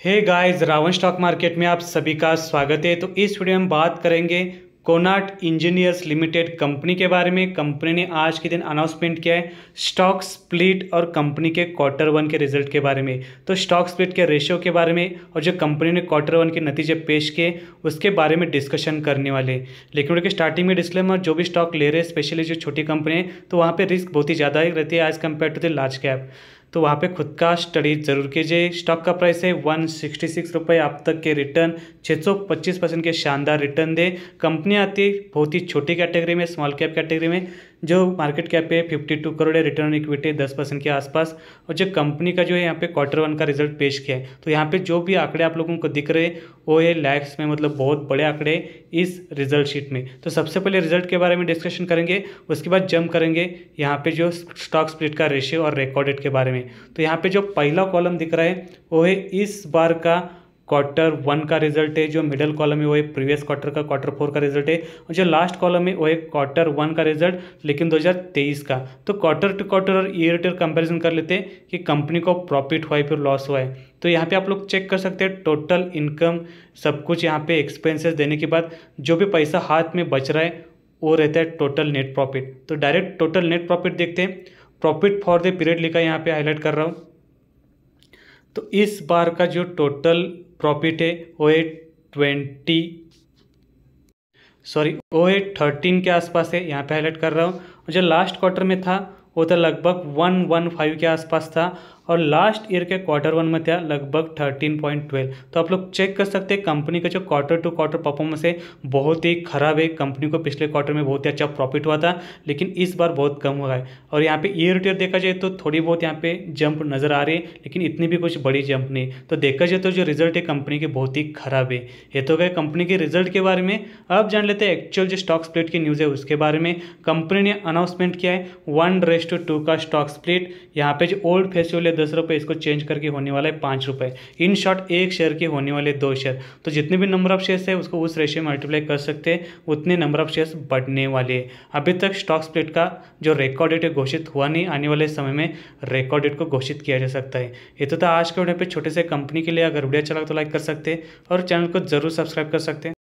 Hey guys Ravan stock market में आप सभी का स्वागत है। तो इस वीडियो में बात करेंगे कोनाट इंजीनियर्स लिमिटेड कंपनी के बारे में। कंपनी ने आज के दिन अनाउंसमेंट किया है स्टॉक स्प्लिट और कंपनी के क्वार्टर वन के रिज़ल्ट के बारे में। तो स्टॉक स्प्लिट के रेशियो के बारे में और जो कंपनी ने क्वार्टर वन के नतीजे पेश किए, उसके बारे में डिस्कशन करने वाले लेकिन उनके स्टार्टिंग में डिस्क्लेमर जो भी स्टॉक ले रहे हैं स्पेशली जो छोटी कंपनी है तो वहाँ पर रिस्क बहुत ही ज़्यादा रहती है as compare to the large cap तो वहाँ पे खुद का स्टडी ज़रूर कीजिए। स्टॉक का प्राइस है वन सिक्सटी सिक्स रुपये आप तक के रिटर्न छः सौ पच्चीस परसेंट के शानदार रिटर्न दे। कंपनी आती है बहुत ही छोटी कैटेगरी में स्मॉल कैप कैटेगरी में। जो मार्केट कैप पे फिफ्टी टू करोड़ है रिटर्न इक्विटी दस परसेंट के आसपास, और जो कंपनी का जो है यहाँ पे क्वार्टर वन का रिज़ल्ट पेश किया है। तो यहाँ पे जो भी आंकड़े आप लोगों को दिख रहे हैं, वो है लैक्स में मतलब बहुत बड़े आंकड़े इस रिज़ल्ट शीट में। तो सबसे पहले रिज़ल्ट के बारे में डिस्कशन करेंगे, उसके बाद जम करेंगे यहाँ पे जो स्टॉक स्प्लिट का रेशियो और रिकॉर्डेड के बारे में। तो यहाँ पे जो पहला कॉलम दिख रहा है, वो है इस बार का क्वार्टर वन का रिज़ल्ट है, जो मिडल कॉलम है वो एक प्रीवियस क्वार्टर का क्वार्टर फोर का रिज़ल्ट है, और जो लास्ट कॉलम है वो एक क्वार्टर वन का रिज़ल्ट लेकिन 2023 का। तो क्वार्टर टू क्वार्टर और ईयर टू कंपैरिजन कर लेते हैं कि कंपनी को प्रॉफिट हुआ है, फिर लॉस हुआ है। तो यहाँ पे आप लोग चेक कर सकते हैं टोटल इनकम सब कुछ यहाँ पे एक्सपेंसेस देने के बाद जो भी पैसा हाथ में बच रहा है, वो रहता है टोटल नेट प्रॉफिट तो डायरेक्ट टोटल नेट प्रॉफिट देखते हैं। प्रॉफिट फॉर द पीरियड लिखा यहाँ पे हाईलाइट कर रहा हूँ। तो इस बार का जो टोटल प्रॉफिट है वो है ट्वेंटी सॉरी वो है थर्टीन के आसपास है, यहाँ पे हाईलाइट कर रहा हूँ। जो लास्ट क्वार्टर में था वो था लगभग वन वन फाइव के आसपास था और लास्ट ईयर के क्वार्टर वन में था लगभग थर्टीन पॉइंट ट्वेल्व तो आप लोग चेक कर सकते हैं कंपनी का जो क्वार्टर टू क्वार्टर परफॉर्मेंस है, बहुत ही खराब है। कंपनी को पिछले क्वार्टर में बहुत ही अच्छा प्रॉफिट हुआ था, लेकिन इस बार बहुत कम हुआ है। और यहाँ पे ईयर टू ईयर देखा जाए तो थोड़ी बहुत यहाँ पे जंप नज़र आ रही है, लेकिन इतनी भी कुछ बड़ी जंप नहीं तो देखा जाए तो जो रिज़ल्ट है कंपनी के बहुत ही खराब है। ये तो गए कंपनी के रिज़ल्ट के बारे में। अब जान लेते हैं एक्चुअल जो स्टॉक स्प्लिट की न्यूज़ है, उसके बारे में। कंपनी ने अनाउंसमेंट किया है वन टू टू का स्टॉक स्प्लिट, यहाँ पे जो ओल्ड फेस्टिवल है दस रुपये इसको चेंज करके होने वाला है पाँच रुपये इन शॉर्ट, एक शेयर के होने वाले दो शेयर। तो जितने भी नंबर ऑफ़ शेयर्स है, उसको उस रेशियो में मल्टीप्लाई कर सकते हैं, उतने नंबर ऑफ़ शेयर्स बढ़ने वाले हैं। अभी तक स्टॉक स्प्लिट का जो रिकॉर्ड डेट है, घोषित हुआ नहीं, आने वाले समय में रिकॉर्ड डेट को घोषित किया जा सकता है। ये तो था आज के वीडियो पे छोटे से कंपनी के लिए। अगर वीडियो अच्छा लगा तो लाइक कर सकते हैं और चैनल को ज़रूर सब्सक्राइब कर सकते हैं।